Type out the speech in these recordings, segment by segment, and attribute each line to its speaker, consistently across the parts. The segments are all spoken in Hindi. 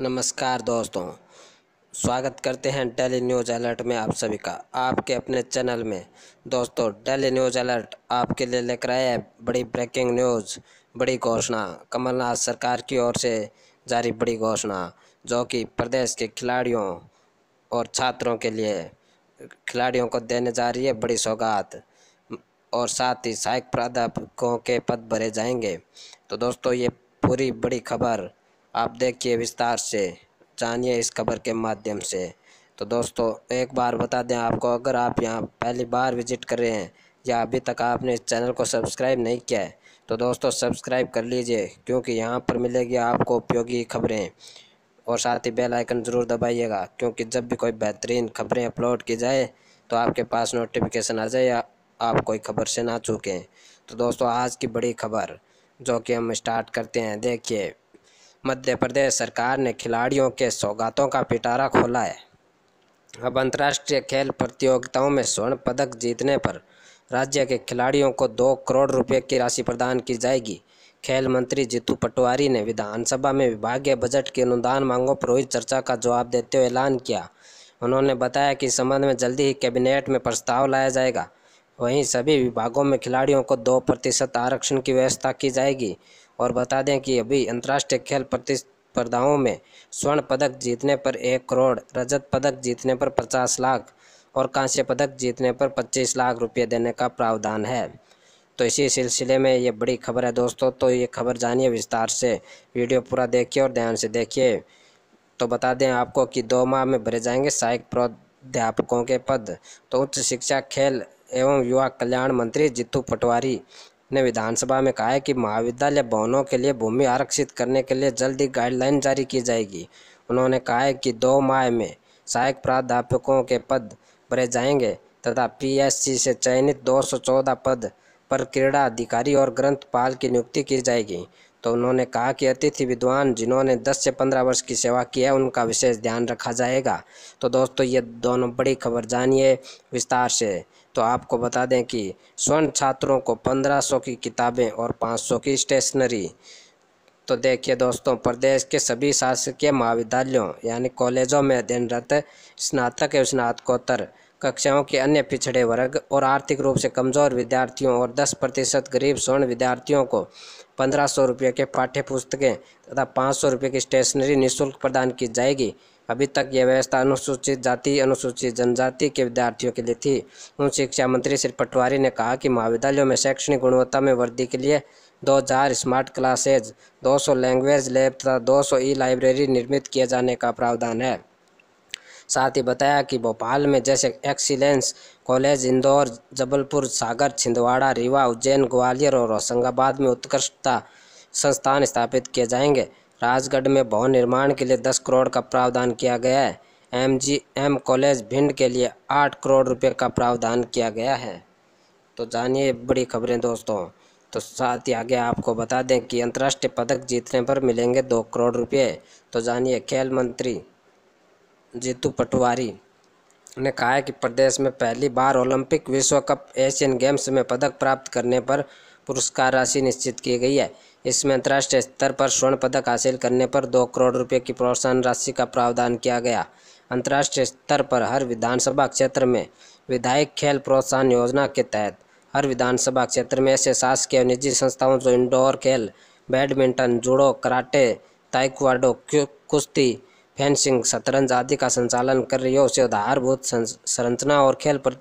Speaker 1: नमस्कार दोस्तों, स्वागत करते हैं डेली न्यूज़ अलर्ट में आप सभी का। आपके अपने चैनल में। दोस्तों, डेली न्यूज़ अलर्ट आपके लिए लेकर आए हैं बड़ी ब्रेकिंग न्यूज़, बड़ी घोषणा। कमलनाथ सरकार की ओर से जारी बड़ी घोषणा, जो कि प्रदेश के खिलाड़ियों और छात्रों के लिए खिलाड़ियों को देने जा रही है बड़ी सौगात। और साथ ही सहायक प्राध्यापकों के पद भरे जाएँगे। तो दोस्तों, ये पूरी बड़ी खबर आप देखिए विस्तार से, जानिए इस खबर के माध्यम से। तो दोस्तों, एक बार बता दें आपको, अगर आप यहाँ पहली बार विज़िट कर रहे हैं या अभी तक आपने इस चैनल को सब्सक्राइब नहीं किया है तो दोस्तों सब्सक्राइब कर लीजिए, क्योंकि यहाँ पर मिलेगी आपको उपयोगी खबरें। और साथ ही बेल आइकन ज़रूर दबाइएगा, क्योंकि जब भी कोई बेहतरीन खबरें अपलोड की जाए तो आपके पास नोटिफिकेशन आ जाए या आप कोई खबर से ना चूकें। तो दोस्तों, आज की बड़ी खबर, जो कि हम स्टार्ट करते हैं, देखिए। मध्य प्रदेश सरकार ने खिलाड़ियों के सौगातों का पिटारा खोला है। अब अंतर्राष्ट्रीय खेल प्रतियोगिताओं में स्वर्ण पदक जीतने पर राज्य के खिलाड़ियों को दो करोड़ रुपए की राशि प्रदान की जाएगी। खेल मंत्री जीतू पटवारी ने विधानसभा में विभागीय बजट की अनुदान मांगों पर हुई चर्चा का जवाब देते हुए ऐलान किया। उन्होंने बताया कि इस संबंध में जल्दी ही कैबिनेट में प्रस्ताव लाया जाएगा। वहीं सभी विभागों में खिलाड़ियों को दो प्रतिशत आरक्षण की व्यवस्था की जाएगी। और बता दें कि अभी अंतर्राष्ट्रीय खेल प्रतिस्पर्धाओं में स्वर्ण पदक जीतने पर एक करोड़, रजत पदक जीतने पर पचास लाख और कांस्य पदक जीतने पर पच्चीस लाख रुपये देने का प्रावधान है। तो इसी सिलसिले में ये बड़ी खबर है दोस्तों तो ये खबर जानिए विस्तार से। वीडियो पूरा देखिए और ध्यान से देखिए। तो बता दें आपको कि दो माह में भरे जाएँगे सहायक प्राध्यापकों के पद। तो उच्च शिक्षा, खेल एवं युवा कल्याण मंत्री जितू पटवारी ने विधानसभा में कहा है कि महाविद्यालय भवनों के लिए भूमि आरक्षित करने के लिए जल्द ही गाइडलाइन जारी की जाएगी। उन्होंने कहा है कि दो माह में सहायक प्राध्यापकों के पद भरे जाएँगे तथा पीएससी से चयनित 214 पद पर क्रीड़ा अधिकारी और ग्रंथपाल की नियुक्ति की जाएगी। तो उन्होंने कहा कि अतिथि विद्वान जिन्होंने 10 से 15 वर्ष की सेवा की है, उनका विशेष ध्यान रखा जाएगा। तो दोस्तों, ये दोनों बड़ी खबर जानिए विस्तार से। तो आपको बता दें कि स्वर्ण छात्रों को 1500 की किताबें और 500 की स्टेशनरी। तो देखिए दोस्तों, प्रदेश के सभी शासकीय महाविद्यालयों यानी कॉलेजों में अध्ययनरत स्नातक एवं स्नातकोत्तर कक्षाओं के अन्य पिछड़े वर्ग और आर्थिक रूप से कमज़ोर विद्यार्थियों और 10 प्रतिशत गरीब स्वर्ण विद्यार्थियों को पंद्रह सौ रुपये के पाठ्य पुस्तकें तथा पाँच सौ रुपये की स्टेशनरी निःशुल्क प्रदान की जाएगी। अभी तक यह व्यवस्था अनुसूचित जाति, अनुसूचित जनजाति के विद्यार्थियों के लिए थी। उच्च शिक्षा मंत्री श्री पटवारी ने कहा कि महाविद्यालयों में शैक्षणिक गुणवत्ता में वृद्धि के लिए 2000 स्मार्ट क्लासेज 200 लैंग्वेज लैब तथा 200 ई लाइब्रेरी निर्मित किए जाने का प्रावधान है। साथ ही बताया कि भोपाल में जैसे एक्सीलेंस कॉलेज, इंदौर, जबलपुर, सागर, छिंदवाड़ा, रीवा, उज्जैन, ग्वालियर और होशंगाबाद में उत्कृष्टता संस्थान स्थापित किए जाएँगे। राजगढ़ में भवन निर्माण के लिए दस करोड़ का प्रावधान किया गया है। M G M college Bhind के लिए आठ करोड़ रुपए का प्रावधान किया गया है। तो जानिए बड़ी खबरें दोस्तों। तो साथ ही आगे आपको बता दें कि अंतर्राष्ट्रीय पदक जीतने पर मिलेंगे दो करोड़ रुपए तो जानिए खेल मंत्री जीतू पटवारी ने कहा है कि प्रदेश में पहली बार ओलंपिक विश्व कप एशियन गेम्स में पदक प्राप्त करने पर पुरस्कार राशि निश्चित की गई है। इसमें अंतर्राष्ट्रीय स्तर पर स्वर्ण पदक हासिल करने पर दो करोड़ रुपये की प्रोत्साहन राशि का प्रावधान किया गया। अंतर्राष्ट्रीय स्तर पर हर विधानसभा क्षेत्र में विधायक खेल प्रोत्साहन योजना के तहत हर विधानसभा क्षेत्र में ऐसे शासकीय निजी संस्थाओं जो इंडोर खेल बैडमिंटन जूडो कराटे ताइक्वाडो कुश्ती फेंसिंग शतरंज आदि का संचालन कर रही हो। उसे आधारभूत संरचना और खेल पर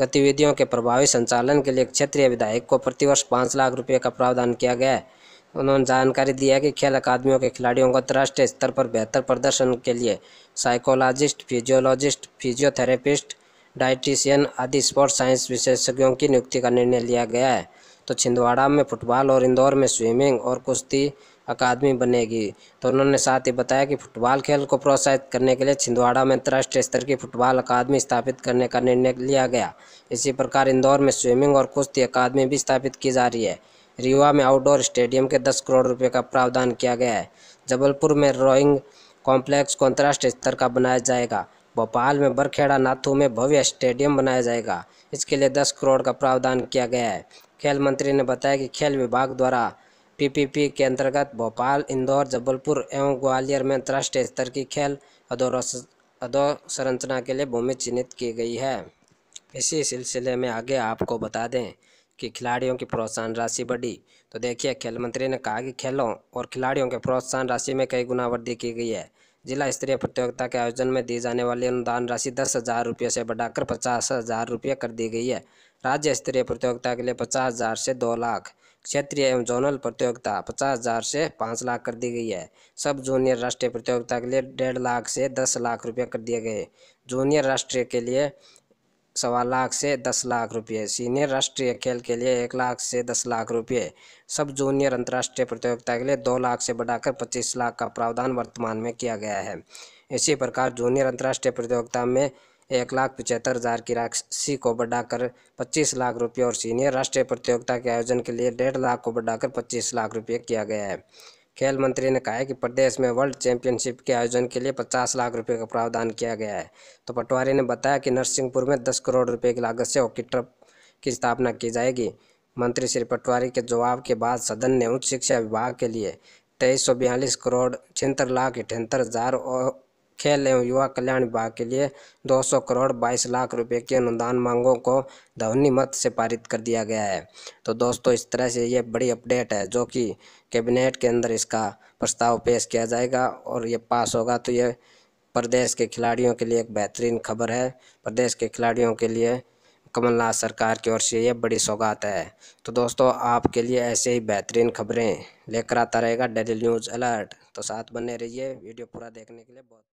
Speaker 1: गतिविधियों के प्रभावी संचालन के लिए क्षेत्रीय विधायक को प्रतिवर्ष पाँच लाख रुपये का प्रावधान किया गया है। उन्होंने जानकारी दी है कि खेल अकादमियों के खिलाड़ियों को अंतर्राष्ट्रीय स्तर पर बेहतर प्रदर्शन के लिए साइकोलॉजिस्ट, फिजियोलॉजिस्ट, फिजियोथेरेपिस्ट, डाइटिशियन आदि स्पोर्ट्स साइंस विशेषज्ञों की नियुक्ति का निर्णय लिया गया है। तो छिंदवाड़ा में फुटबॉल और इंदौर में स्विमिंग और कुश्ती अकादमी बनेगी। तो उन्होंने साथ ही बताया कि फुटबॉल खेल को प्रोत्साहित करने के लिए छिंदवाड़ा में अंतर्राष्ट्रीय स्तर की फुटबॉल अकादमी स्थापित करने का निर्णय लिया गया। इसी प्रकार इंदौर में स्विमिंग और कुश्ती अकादमी भी स्थापित की जा रही है। रीवा में आउटडोर स्टेडियम के दस करोड़ रुपये का प्रावधान किया गया है। जबलपुर में रोइंग कॉम्प्लेक्स को अंतर्राष्ट्रीय स्तर का बनाया जाएगा। भोपाल में बरखेड़ा नाथू में भव्य स्टेडियम बनाया जाएगा। इसके लिए दस करोड़ का प्रावधान किया गया है। खेल मंत्री ने बताया कि खेल विभाग द्वारा पीपीपी के अंतर्गत भोपाल, इंदौर, जबलपुर एवं ग्वालियर में अंतर्राष्ट्रीय स्तर की खेल अधोसंरचना के लिए भूमि चिन्हित की गई है। इसी सिलसिले में आगे आपको बता दें कि खिलाड़ियों की प्रोत्साहन राशि बढ़ी। तो देखिए, खेल मंत्री ने कहा कि खेलों और खिलाड़ियों के प्रोत्साहन राशि में कई गुना वृद्धि की गई है। जिला स्तरीय प्रतियोगिता के आयोजन में दी जाने वाली अनुदान राशि दस हज़ार रुपये से बढ़ाकर पचास हज़ार रुपये कर दी गई है। राज्य स्तरीय प्रतियोगिता के लिए पचास हज़ार से दो लाख। क्षेत्रीय एवं जोनल प्रतियोगिता पचास हज़ार से पाँच लाख कर दी गई है। सब जूनियर राष्ट्रीय प्रतियोगिता के लिए डेढ़ लाख से दस लाख रुपये कर दिए गए। जूनियर राष्ट्रीय के लिए सवा लाख से दस लाख रुपये, सीनियर राष्ट्रीय खेल के लिए एक लाख से दस लाख रुपये। सब जूनियर अंतर्राष्ट्रीय प्रतियोगिता के लिए दो लाख से बढ़ाकर पच्चीस लाख का प्रावधान वर्तमान में किया गया है। इसी प्रकार जूनियर अंतर्राष्ट्रीय प्रतियोगिता में एक लाख पचहत्तर हज़ार की राशि को बढ़ाकर पच्चीस लाख रुपये और सीनियर राष्ट्रीय प्रतियोगिता के आयोजन के लिए डेढ़ लाख को बढ़ाकर पच्चीस लाख रुपये किया गया है। खेल मंत्री ने कहा है कि प्रदेश में वर्ल्ड चैंपियनशिप के आयोजन के लिए पचास लाख रुपए का प्रावधान किया गया है। तो पटवारी ने बताया कि नरसिंहपुर में दस करोड़ रुपए की लागत से हॉकी ट्रप की स्थापना की जाएगी। मंत्री श्री पटवारी के जवाब के बाद सदन ने उच्च शिक्षा विभाग के लिए तेईस करोड़ छिहत्तर लाख अठहत्तर हज़ार खेल एवं युवा कल्याण विभाग के लिए 200 करोड़ 22 लाख रुपए की अनुदान मांगों को ध्वनि मत से पारित कर दिया गया है। तो दोस्तों, इस तरह से ये बड़ी अपडेट है जो कि कैबिनेट के अंदर इसका प्रस्ताव पेश किया जाएगा और ये पास होगा तो ये प्रदेश के खिलाड़ियों के लिए एक बेहतरीन खबर है। प्रदेश के खिलाड़ियों के लिए कमलनाथ सरकार की ओर से ये बड़ी सौगात है। तो दोस्तों, आपके लिए ऐसे ही बेहतरीन खबरें लेकर आता रहेगा डेली न्यूज़ अलर्ट। तो साथ बने रहिए, वीडियो पूरा देखने के लिए बहुत